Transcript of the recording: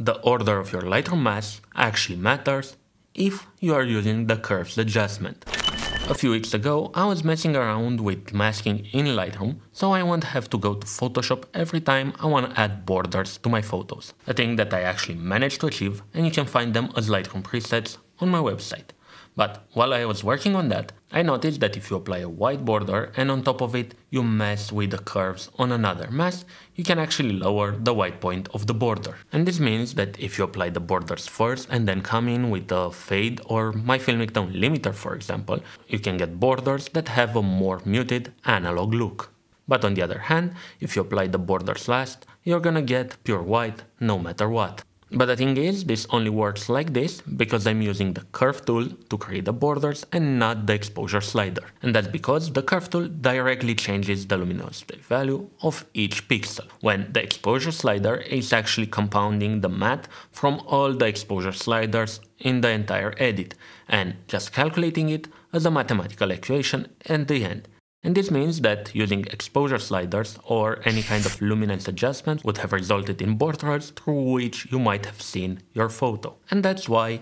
the order of your Lightroom masks actually matters if you are using the curves adjustment. A few weeks ago, I was messing around with masking in Lightroom, so I won't have to go to Photoshop every time I want to add borders to my photos. A thing that I actually managed to achieve, and you can find them as Lightroom presets on my website. But while I was working on that, I noticed that if you apply a white border and on top of it you mess with the curves on another mask, you can actually lower the white point of the border. And this means that if you apply the borders first and then come in with a fade or my filmic tone limiter for example, you can get borders that have a more muted analog look. But on the other hand, if you apply the borders last, you're gonna get pure white no matter what. But the thing is, this only works like this because I'm using the curve tool to create the borders and not the exposure slider. And that's because the curve tool directly changes the luminosity value of each pixel, when the exposure slider is actually compounding the matte from all the exposure sliders in the entire edit and just calculating it as a mathematical equation at the end. And this means that using exposure sliders or any kind of luminance adjustment would have resulted in borders through which you might have seen your photo. And that's why